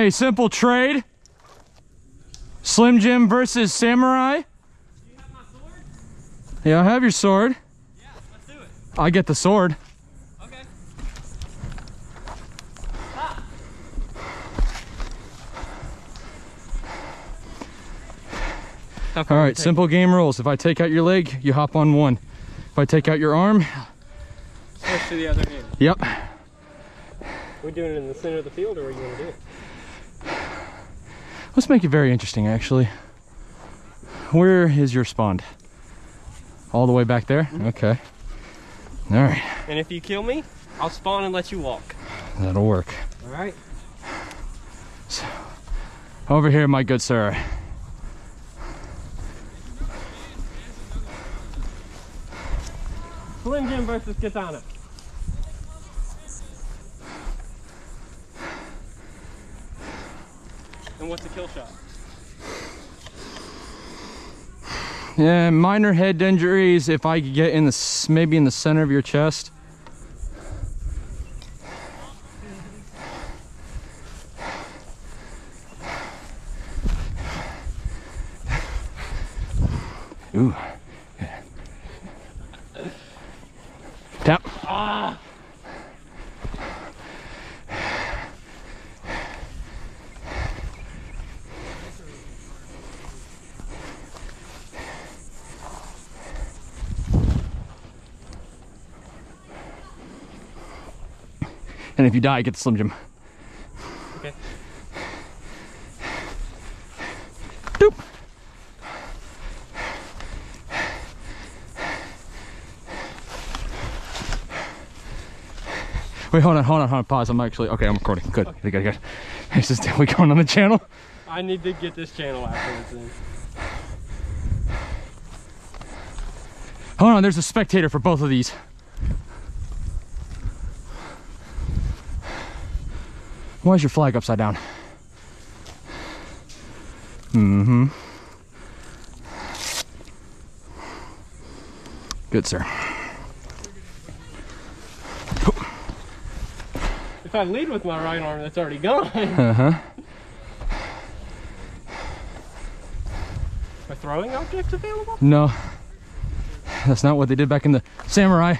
Okay, simple trade. Slim Jim versus Samurai. Yeah, I have your sword. Yeah, let's do it. I get the sword. Okay. All right, simple game rules. If I take out your leg, you hop on one. If I take out your arm, Switch to the other hand. yep. We're doing it in the center of the field, or are you gonna do it? Let's make it very interesting, actually. Where is your spawn? All the way back there? Mm-hmm. Okay. All right, And if you kill me, I'll spawn and let you walk. that'll work. All right. So, over here, my good sir. Slim Jim versus Katana. And what's a kill shot? Yeah, minor head injuries if I could get in the maybe in the center of your chest. Ooh. And if you die, get the Slim Jim. Okay. Doop. Wait, hold on, hold on, hold on, pause. I'm actually, okay, I'm recording. Good, good, good, good. Is this, we going on the channel? I need to get this channel afterwards then. Hold on, there's a spectator for both of these. Why is your flag upside down? Mm-hmm. Good, sir. If I lead with my right arm, that's already gone. Uh-huh. Are throwing objects available? No. That's not what they did back in the samurai.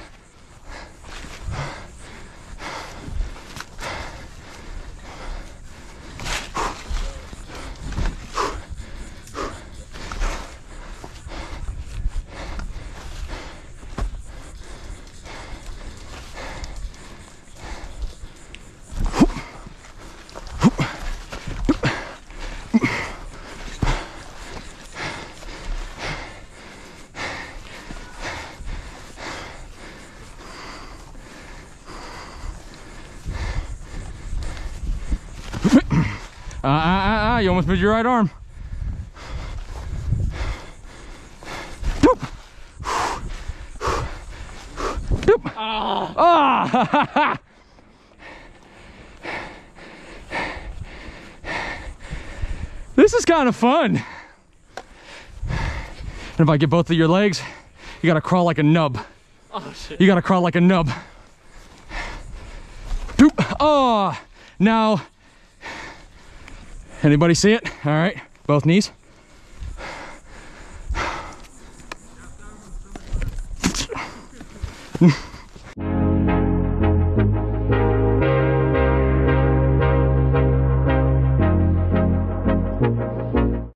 Uh, uh, uh, uh, you almost moved your right arm. Doop. Doop. Ah! Ah! this is kind of fun. And if I get both of your legs, you gotta crawl like a nub. Oh shit. You gotta crawl like a nub. Doop. Oh, now, anybody see it? All right, both knees.